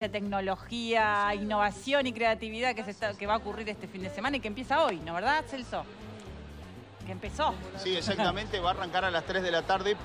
de tecnología, innovación y creatividad que, que va a ocurrir este fin de semana y que empieza hoy, ¿no verdad, Celso? Que empezó. Sí, exactamente, va a arrancar a las 3 de la tarde,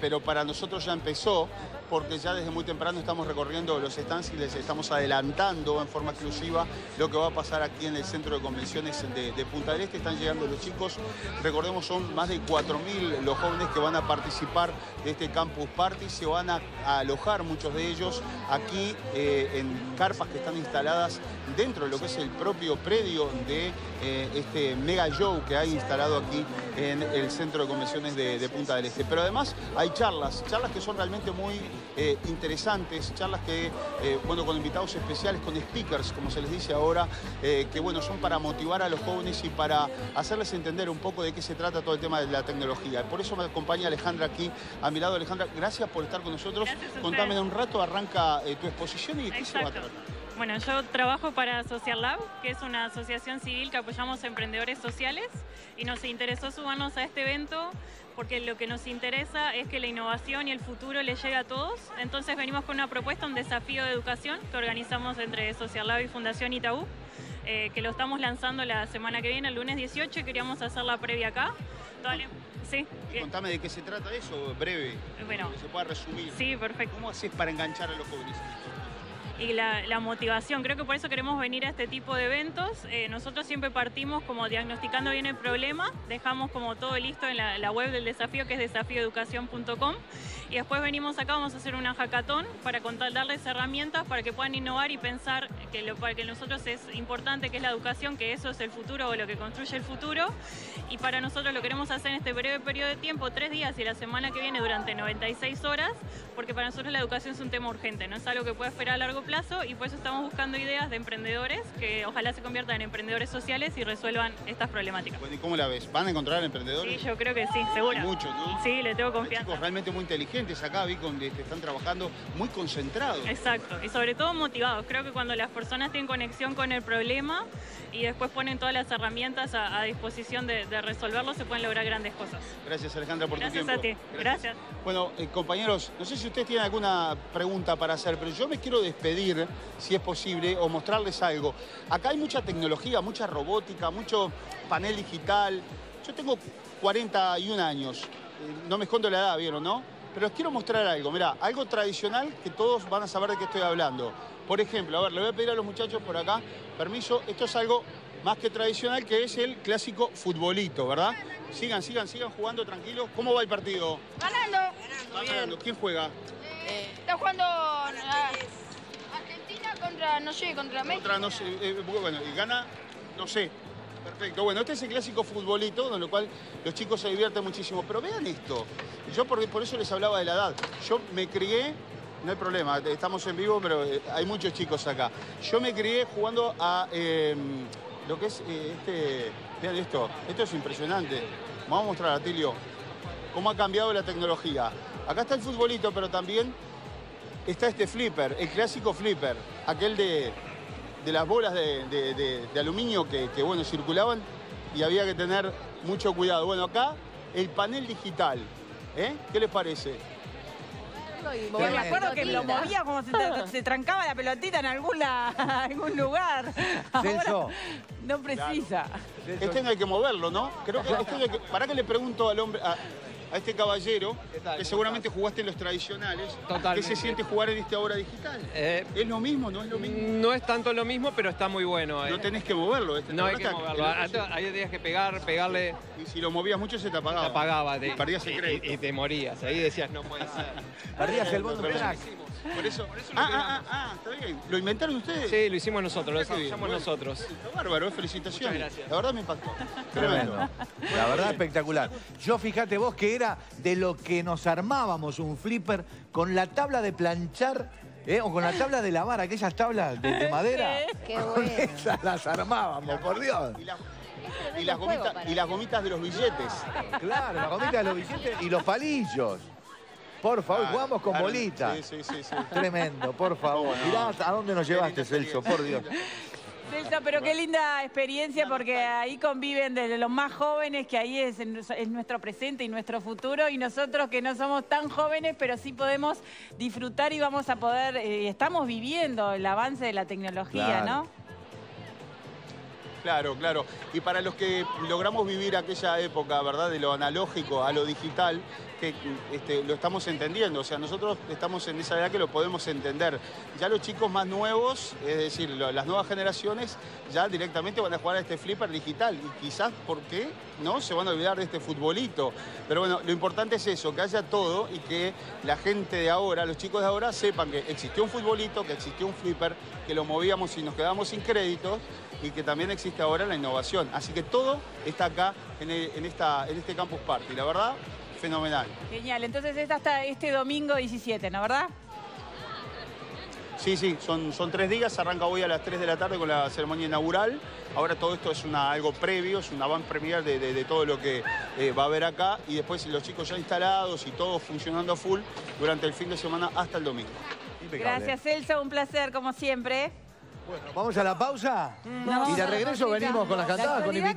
pero para nosotros ya empezó, porque ya desde muy temprano estamos recorriendo los stands y les estamos adelantando en forma exclusiva lo que va a pasar aquí en el centro de convenciones de, Punta del Este. Están llegando los chicos, recordemos, son más de 4.000 los jóvenes que van a participar de este Campus Party, se van a, a alojar muchos de ellos aquí eh, en carpas que están instaladas dentro de lo que es el propio predio de eh, este mega show que hay instalado aquí en el centro de convenciones de, de Punta del Este. Pero además hay charlas, charlas que son realmente muy eh, interesantes, charlas que, eh, bueno, con invitados especiales, con speakers, como se les dice ahora, eh, que, bueno, son para motivar a los jóvenes y para hacerles entender un poco de qué se trata todo el tema de la tecnología. Por eso me acompaña Alejandra aquí a mi lado. Alejandra, gracias por estar con nosotros. Contame en un rato, arranca tu exposición y de qué se va a tratar. Bueno, yo trabajo para Social Lab, que es una asociación civil que apoyamos a emprendedores sociales y nos interesó sumarnos a este evento porque lo que nos interesa es que la innovación y el futuro le llegue a todos. Entonces venimos con una propuesta, un desafío de educación que organizamos entre Social Lab y Fundación Itaú, eh, que lo estamos lanzando la semana que viene, el lunes 18, y queríamos hacer la previa acá. Dale. Sí, Contame de qué se trata eso, breve, bueno, que se pueda resumir. sí, perfecto. ¿Cómo haces para enganchar a los jóvenes? Y la, motivación. Creo que por eso queremos venir a este tipo de eventos. Eh, nosotros siempre partimos como diagnosticando bien el problema, dejamos como todo listo en la, la web del desafío que es desafíoeducación.com y después venimos acá, vamos a hacer una hackathon para contar, darles herramientas para que puedan innovar y pensar que lo para que nosotros es importante que es la educación, que eso es el futuro o lo que construye el futuro y para nosotros lo queremos hacer en este breve periodo de tiempo, tres días y la semana que viene durante 96 horas, porque para nosotros la educación es un tema urgente, no es algo que puede esperar a largo plazo y por eso estamos buscando ideas de emprendedores que ojalá se conviertan en emprendedores sociales y resuelvan estas problemáticas. Bueno, ¿y cómo la ves? ¿Van a encontrar emprendedores? Sí, yo creo que sí, seguro. Muchos, ¿no? Sí, le tengo Hay confianza. chicos realmente muy inteligentes acá, vi con, que están trabajando muy concentrados. Exacto, y sobre todo motivados. Creo que cuando las personas tienen conexión con el problema y después ponen todas las herramientas a, a disposición de, de resolverlo, se pueden lograr grandes cosas. Gracias Alejandra por Gracias tu a tiempo. ti, gracias. Bueno, eh, compañeros, no sé si ustedes tienen alguna pregunta para hacer, pero yo me quiero despedir, si es posible, o mostrarles algo. Acá hay mucha tecnología, mucha robótica, mucho panel digital. Yo tengo 41 años, eh, no me escondo la edad, ¿vieron, no? Pero les quiero mostrar algo, mirá, algo tradicional que todos van a saber de qué estoy hablando. Por ejemplo, a ver, le voy a pedir a los muchachos por acá, permiso, esto es algo más que tradicional, que es el clásico futbolito, ¿verdad? Sigan, sigan, sigan jugando tranquilos. ¿Cómo va el partido? Ganando. Ganando. ¿Quién juega? Está jugando ah, contra, no sé, contra México. Contra, no sé, eh, bueno, y gana, no sé. Perfecto. Bueno, este es el clásico futbolito, con lo cual los chicos se divierten muchísimo. Pero vean esto. Yo por, por eso les hablaba de la edad. Yo me crié, no hay problema, estamos en vivo, pero eh, hay muchos chicos acá. Yo me crié jugando a eh, lo que es eh, este. Vean esto. Esto es impresionante. Vamos a mostrar a Tilio cómo ha cambiado la tecnología. Acá está el futbolito, pero también está este flipper, el clásico flipper, aquel de, de las bolas de, de- de- de aluminio que, que, bueno, circulaban y había que tener mucho cuidado. Bueno, acá el panel digital, ¿eh? ¿Qué les parece? Porque me acuerdo que lo movía como se, tra- se trancaba la pelotita en algún, la- algún lugar. Ahora no precisa. Este no hay que moverlo, ¿no? Creo que este no hay que... ¿Para qué le pregunto al hombre, a, a este caballero, que ¿Cómo seguramente jugaste en los tradicionales, Totalmente. ¿qué se siente jugar en esta hora digital? Eh, ¿Es lo mismo? ¿No es lo mismo? no es tanto lo mismo, pero está muy bueno. eh. No tenés que moverlo. Este, No hay ¿te que moverlo. Ahí tenías que pegar, pegarle, Y si lo movías mucho se te apagaba. te apagaba. te- Perdías el y- crédito. Y, y te morías. Ahí decías, no puede ser. Perdías el track. Por eso. Por eso lo ah, ah, ah, ah, está bien. ¿Lo inventaron ustedes? Sí, lo hicimos nosotros, lo desarrollamos bueno. nosotros. Está bárbaro, eh, felicitaciones. Muchas gracias. La verdad me impactó. Tremendo. La verdad espectacular. Yo fíjate vos que era de lo que nos armábamos un flipper con la tabla de planchar ¿eh? o con la tabla de lavar, aquellas tablas de, de madera. Qué Con bueno. esas las armábamos, por Dios. Y, la- y las gomitas, y las gomitas de los billetes. Claro, la gomita de los billetes y los palillos. Por favor, Ah, jugamos con claro. bolitas. Sí, sí, sí. sí. Tremendo, por favor. No. Mirá a dónde nos llevaste, Celso, por Dios. Celso, pero qué linda experiencia porque ahí conviven desde los más jóvenes, que ahí es, es nuestro presente y nuestro futuro, y nosotros que no somos tan jóvenes, pero sí podemos disfrutar y vamos a poder, eh, estamos viviendo el avance de la tecnología, Claro. ¿no? Claro, claro. Y para los que logramos vivir aquella época, ¿verdad? De lo analógico a lo digital, que este, lo estamos entendiendo. O sea, nosotros estamos en esa edad que lo podemos entender. Ya los chicos más nuevos, es decir, las nuevas generaciones, ya directamente van a jugar a este flipper digital. Y quizás, ¿por qué? ¿No? Se van a olvidar de este futbolito. Pero bueno, lo importante es eso, que haya todo y que la gente de ahora, los chicos de ahora, sepan que existió un futbolito, que existió un flipper, que lo movíamos y nos quedábamos sin créditos y que también existe ahora la innovación. Así que todo está acá en, el- en esta, en este Campus Party. La verdad, fenomenal. Genial, entonces es hasta este domingo 17, ¿no verdad? Sí, sí, son, son tres días, arranca hoy a las 3 de la tarde con la ceremonia inaugural. Ahora todo esto es una, algo previo, es una van premier de, de- de todo lo que eh, va a haber acá y después los chicos ya instalados y todo funcionando a full durante el fin de semana hasta el domingo. Impecable. Gracias, Celso, un placer como siempre. Bueno, vamos a la pausa y de regreso venimos con las La cantadas con